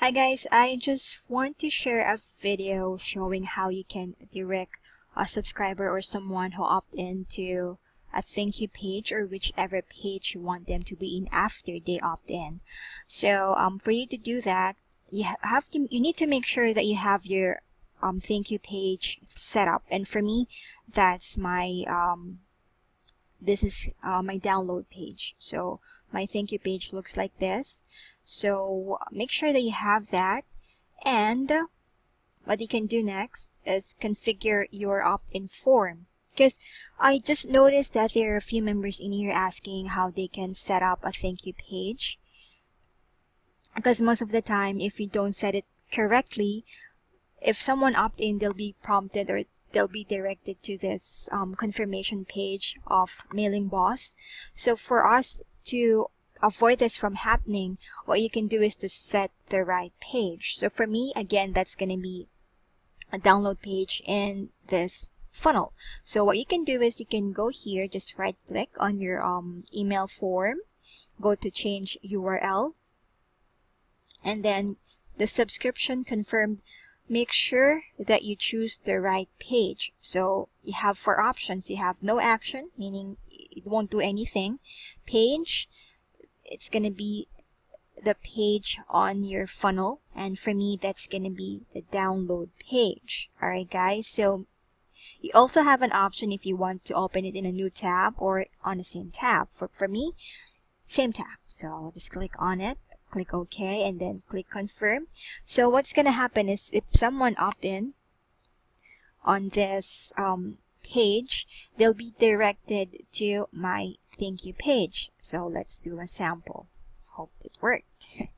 Hi guys, I just want to share a video showing how you can direct a subscriber or someone who opt in to a thank you page or whichever page you want them to be in after they opt in. So um, for you to do that, you have to you need to make sure that you have your um, thank you page set up. And for me, that's my um, this is uh, my download page. So my thank you page looks like this. So make sure that you have that. And what you can do next is configure your opt-in form. Because I just noticed that there are a few members in here asking how they can set up a thank you page. Because most of the time, if you don't set it correctly, if someone opt in, they'll be prompted or they'll be directed to this um, confirmation page of MailingBoss. So for us to avoid this from happening, what you can do is to set the right page. So for me, again, that's going to be a download page in this funnel. So what you can do is you can go here, just right click on your um, email form, go to change URL, and then the subscription confirmed make sure that you choose the right page. So you have four options. You have no action, meaning it won't do anything. Page, it's going to be the page on your funnel. And for me, that's going to be the download page. Alright guys, so you also have an option if you want to open it in a new tab or on the same tab. For, for me, same tab. So I'll just click on it click OK and then click confirm. So what's going to happen is if someone opt in on this um, page, they'll be directed to my thank you page. So let's do a sample. Hope it worked.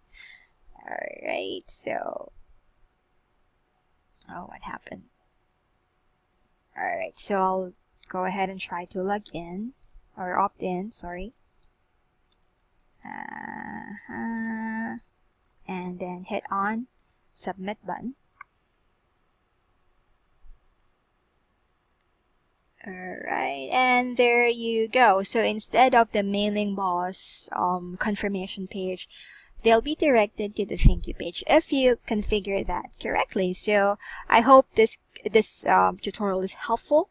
Alright, so oh what happened? Alright, so I'll go ahead and try to log in or opt in, sorry. Uh -huh. And then hit on submit button. Alright, and there you go. So instead of the MailingBoss um, confirmation page, they'll be directed to the thank you page if you configure that correctly. So I hope this this um, tutorial is helpful.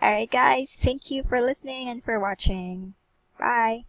Alright guys, thank you for listening and for watching. Bye.